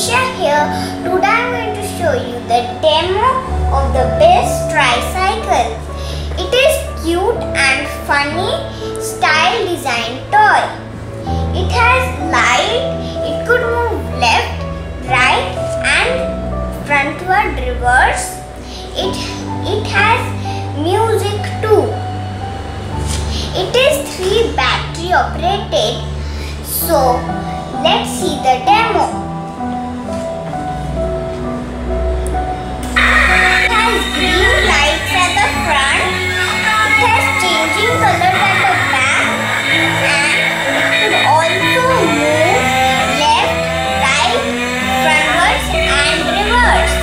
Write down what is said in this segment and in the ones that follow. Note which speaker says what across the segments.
Speaker 1: Sarvesha here. Today I'm going to show you the demo of the best tricycle. It is cute and funny style design toy. It has light, it could move left, right and frontward reverse. It, it has music too. It is 3 battery operated. So let's see the. and lights at the front. It has changing colors at the back and also move left, right, and reverse.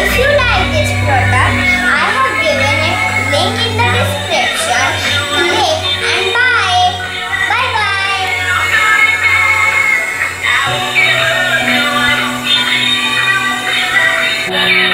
Speaker 1: If you like this product, I have given a link in the description. Click and buy. Bye bye.